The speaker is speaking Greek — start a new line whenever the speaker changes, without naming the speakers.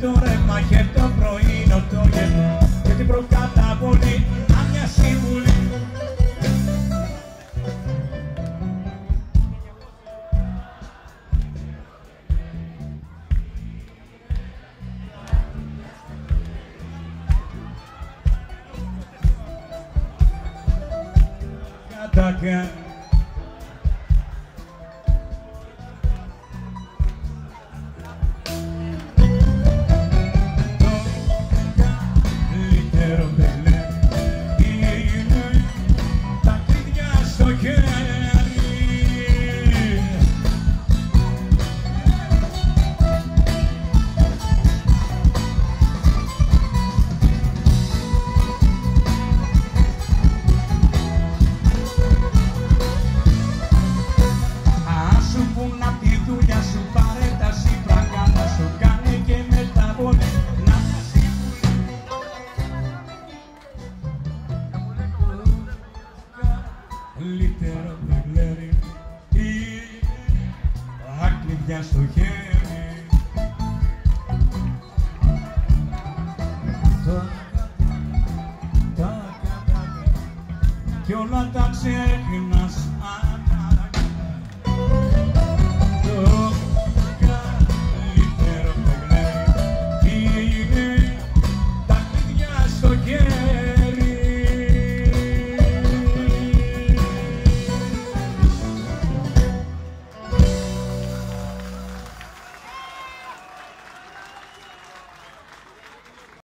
Τώρα μαχαίρι το Ataca καλύτερο δεν ξέρει τα κλειδιά στο χέρι. Τα τα κι όλα τα ξέχνα